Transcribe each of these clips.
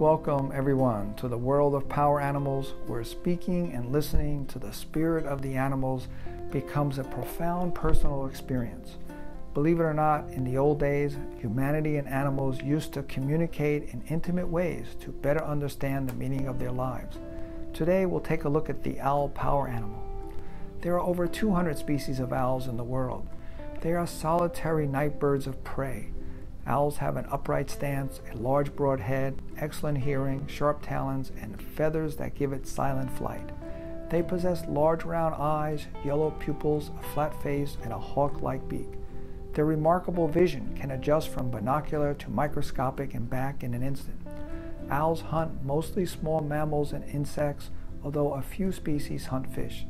Welcome, everyone, to the world of power animals, where speaking and listening to the spirit of the animals becomes a profound personal experience. Believe it or not, in the old days, humanity and animals used to communicate in intimate ways to better understand the meaning of their lives. Today, we'll take a look at the owl power animal. There are over 200 species of owls in the world. They are solitary night birds of prey Owls have an upright stance, a large broad head, excellent hearing, sharp talons, and feathers that give it silent flight. They possess large round eyes, yellow pupils, a flat face, and a hawk like beak. Their remarkable vision can adjust from binocular to microscopic and back in an instant. Owls hunt mostly small mammals and insects, although a few species hunt fish.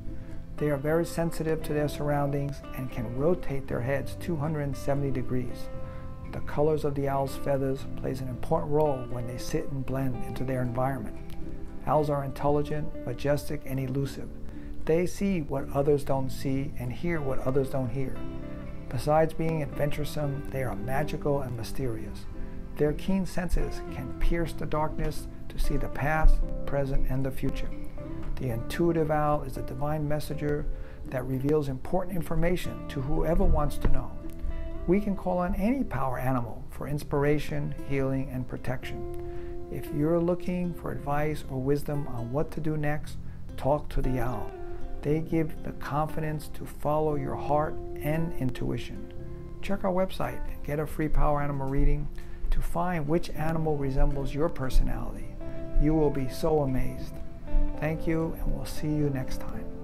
They are very sensitive to their surroundings and can rotate their heads 270 degrees. The colors of the owl's feathers plays an important role when they sit and blend into their environment. Owls are intelligent, majestic, and elusive. They see what others don't see and hear what others don't hear. Besides being adventuresome, they are magical and mysterious. Their keen senses can pierce the darkness to see the past, present, and the future. The intuitive owl is a divine messenger that reveals important information to whoever wants to know we can call on any power animal for inspiration, healing, and protection. If you're looking for advice or wisdom on what to do next, talk to the owl. They give the confidence to follow your heart and intuition. Check our website and get a free power animal reading to find which animal resembles your personality. You will be so amazed. Thank you, and we'll see you next time.